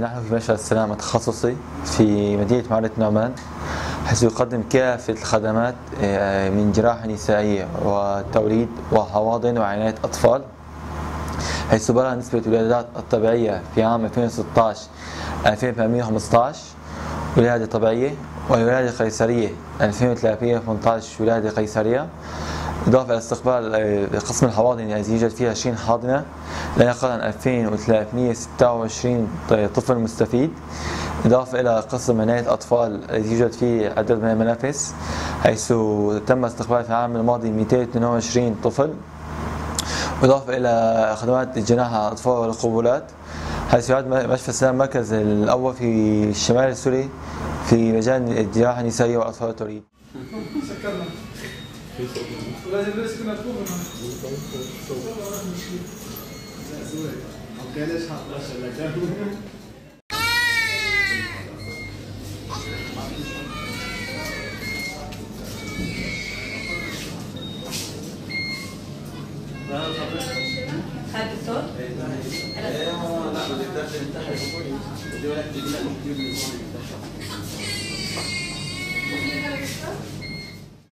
نحن في مشهد السلام تخصصي في مدينة معرة نعمان حيث يقدم كافة الخدمات آه، من جراحة نسائية وتوليد وحواضن وعناية أطفال حيث بلغ نسبة الولادات الطبيعية في عام 2016 2815 ولادة طبيعية والولادة القيصرية 2318 ولادة قيصرية إضافة إلى استقبال آه، قسم الحواضن الذي يوجد فيها 20 حاضنة لا يقل عن 2326 طفل مستفيد. إضافة إلى قسم عناية أطفال الذي يوجد فيه عدد من المنافس حيث تم استقبال في العام الماضي 222 طفل. إضافة إلى خدمات جناح الأطفال والقبولات حيث يعد مشفى السلام المركز الأول في الشمال السوري في مجال الجراحة النسائية والأطفال Sabe todo? É uma. Não, mas ele tá fazendo tá recolhido. Eu dei uma olhadinha na comida do meu irmão.